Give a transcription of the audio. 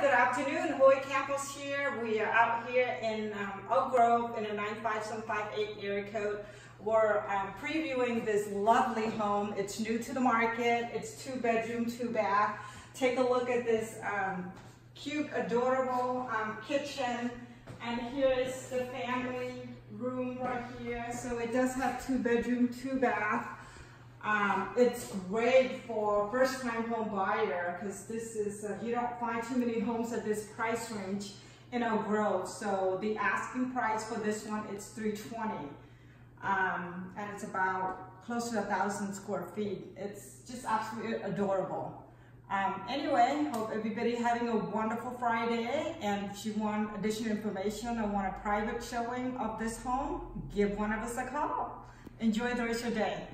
Good afternoon. Hoeuy Campos here. We are out here in um, Elk Grove in a 95758 area code. We're um, previewing this lovely home. It's new to the market. It's two bedroom, two bath. Take a look at this um, cute, adorable um, kitchen. And here is the family room right here. So it does have two bedroom, two bath. Um, it's great for first time home buyer because this is, uh, you don't find too many homes at this price range in Elk Grove. So the asking price for this one is 320 um, and it's about close to a thousand square feet. It's just absolutely adorable. Um, anyway, hope everybody having a wonderful Friday and if you want additional information or want a private showing of this home, give one of us a call. Enjoy the rest of your day.